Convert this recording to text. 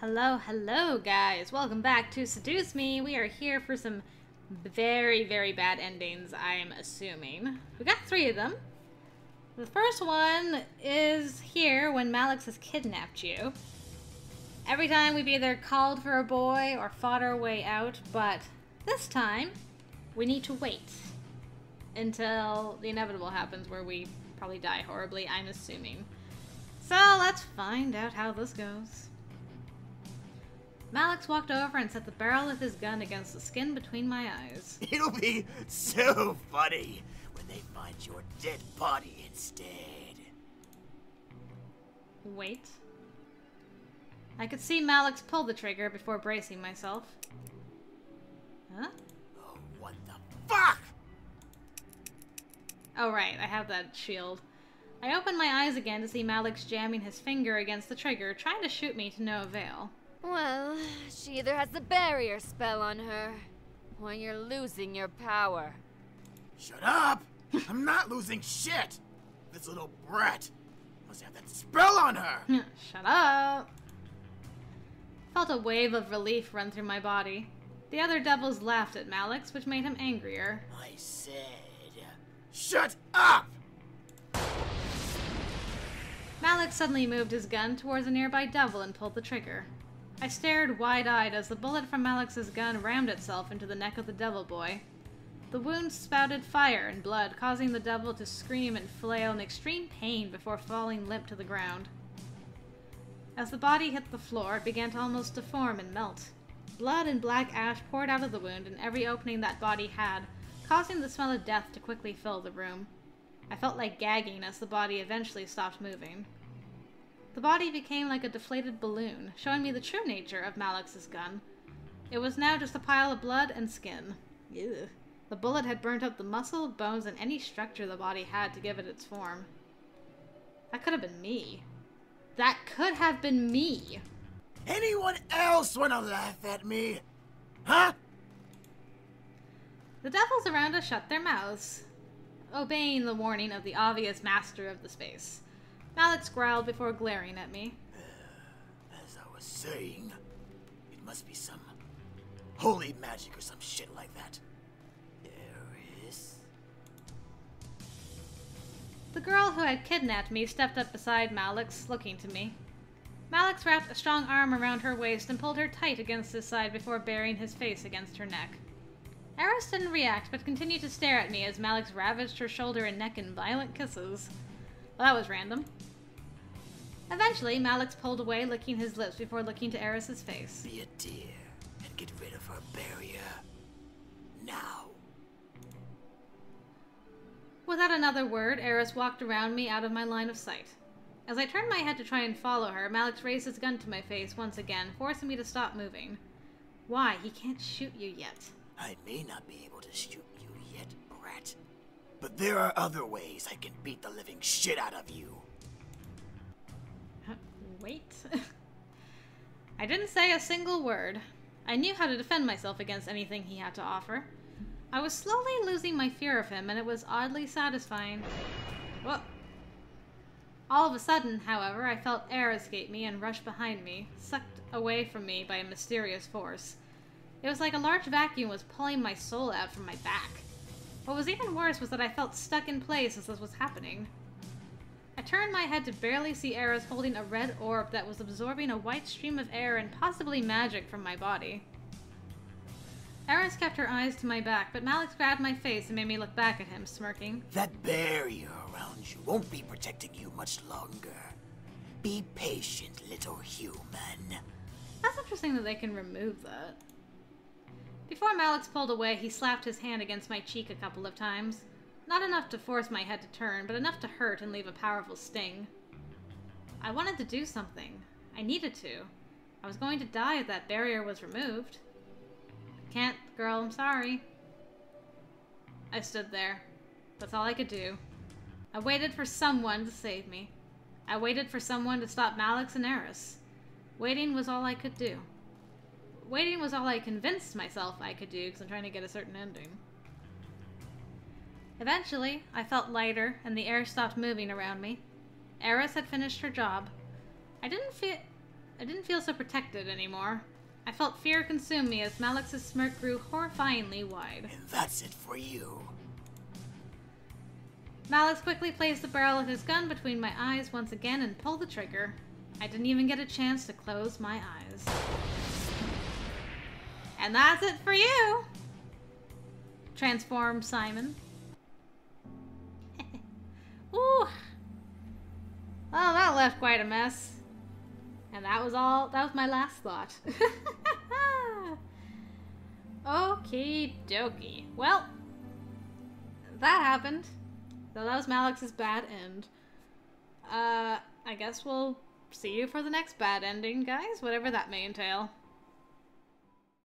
Hello, hello, guys. Welcome back to Seduce Me. We are here for some very, very bad endings, I'm assuming. We got three of them. The first one is here when Malix has kidnapped you. Every time we've either called for a boy or fought our way out, but this time we need to wait until the inevitable happens where we probably die horribly, I'm assuming. So let's find out how this goes. Malix walked over and set the barrel of his gun against the skin between my eyes. It'll be so funny when they find your dead body instead. Wait. I could see Malix pull the trigger before bracing myself. Huh? Oh, what the fuck? Oh, right, I have that shield. I opened my eyes again to see Malix jamming his finger against the trigger, trying to shoot me to no avail. Well, she either has the barrier spell on her, or you're losing your power. Shut up! I'm not losing shit! This little brat must have that spell on her! Shut up! Felt a wave of relief run through my body. The other devils laughed at Malix, which made him angrier. I said, shut up! Malix suddenly moved his gun towards a nearby devil and pulled the trigger. I stared wide-eyed as the bullet from Malix's gun rammed itself into the neck of the devil boy. The wound spouted fire and blood, causing the devil to scream and flail in extreme pain before falling limp to the ground. As the body hit the floor, it began to almost deform and melt. Blood and black ash poured out of the wound in every opening that body had, causing the smell of death to quickly fill the room. I felt like gagging as the body eventually stopped moving. The body became like a deflated balloon, showing me the true nature of Malix's gun. It was now just a pile of blood and skin. Ew. The bullet had burnt up the muscle, bones, and any structure the body had to give it its form. That could have been me. That could have been me. Anyone else wanna laugh at me? Huh? The devils around us shut their mouths, obeying the warning of the obvious master of the space. Malix growled before glaring at me. As I was saying, it must be some holy magic or some shit like that. Eris? The girl who had kidnapped me stepped up beside Malix, looking to me. Malix wrapped a strong arm around her waist and pulled her tight against his side before burying his face against her neck. Eris didn't react, but continued to stare at me as Malix ravaged her shoulder and neck in violent kisses. Well, that was random. Eventually, Malix pulled away, licking his lips before looking to Eris's face. Be a dear and get rid of her barrier. Now. Without another word, Eris walked around me out of my line of sight. As I turned my head to try and follow her, Malix raised his gun to my face once again, forcing me to stop moving. Why? He can't shoot you yet. I may not be able to shoot you yet, brat. But there are other ways I can beat the living shit out of you. Wait. I didn't say a single word. I knew how to defend myself against anything he had to offer. I was slowly losing my fear of him, and it was oddly satisfying. Whoa. All of a sudden, however, I felt air escape me and rush behind me, sucked away from me by a mysterious force. It was like a large vacuum was pulling my soul out from my back. What was even worse was that I felt stuck in place as this was happening. I turned my head to barely see Eris holding a red orb that was absorbing a white stream of air and possibly magic from my body. Eris kept her eyes to my back, but Malix grabbed my face and made me look back at him, smirking. That barrier around you won't be protecting you much longer. Be patient, little human. That's interesting that they can remove that. Before Malix pulled away, he slapped his hand against my cheek a couple of times. Not enough to force my head to turn, but enough to hurt and leave a powerful sting. I wanted to do something. I needed to. I was going to die if that barrier was removed. Can't, girl, I'm sorry. I stood there. That's all I could do. I waited for someone to save me. I waited for someone to stop Malix and Eris. Waiting was all I could do. Waiting was all I convinced myself I could do because I'm trying to get a certain ending. Eventually, I felt lighter and the air stopped moving around me. Eris had finished her job. I didn't feel I didn't feel so protected anymore. I felt fear consume me as Malix's smirk grew horrifyingly wide. And that's it for you. Malix quickly placed the barrel of his gun between my eyes once again and pulled the trigger. I didn't even get a chance to close my eyes. And that's it for you! Transform Simon. Ooh. Well, that left quite a mess. And that was all, that was my last thought. Okie dokie. Well, that happened. So that was Malix's bad end. Uh, I guess we'll see you for the next bad ending, guys, whatever that may entail.